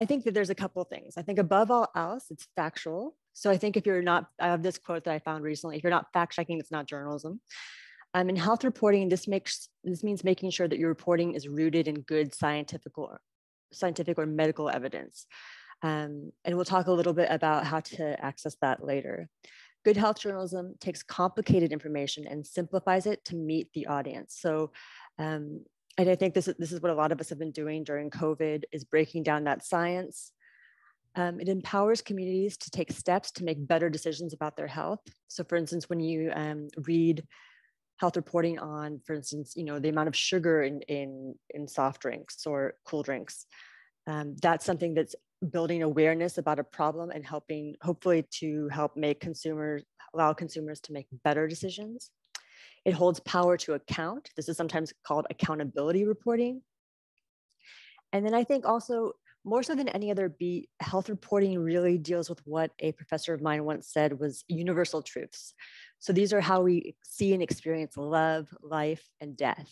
I think that there's a couple things. I think above all else, it's factual. So I think if you're not, I have this quote that I found recently, if you're not fact checking, it's not journalism. Um, in health reporting, this makes this means making sure that your reporting is rooted in good scientific or scientific or medical evidence. Um, and we'll talk a little bit about how to access that later. Good health journalism takes complicated information and simplifies it to meet the audience. So, um, and I think this is, this is what a lot of us have been doing during COVID is breaking down that science. Um, it empowers communities to take steps to make better decisions about their health. So for instance, when you um, read health reporting on, for instance, you know, the amount of sugar in, in, in soft drinks or cool drinks, um, that's something that's building awareness about a problem and helping hopefully to help make consumers allow consumers to make better decisions it holds power to account. This is sometimes called accountability reporting. And then i think also more so than any other beat health reporting really deals with what a professor of mine once said was universal truths. So these are how we see and experience love life and death.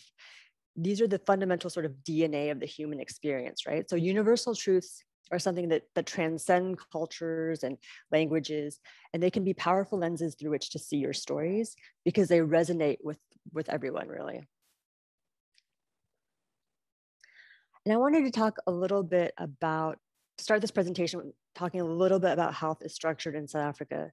These are the fundamental sort of dna of the human experience right? So universal truths are something that, that transcend cultures and languages, and they can be powerful lenses through which to see your stories because they resonate with, with everyone, really. And I wanted to talk a little bit about, start this presentation talking a little bit about how health is structured in South Africa.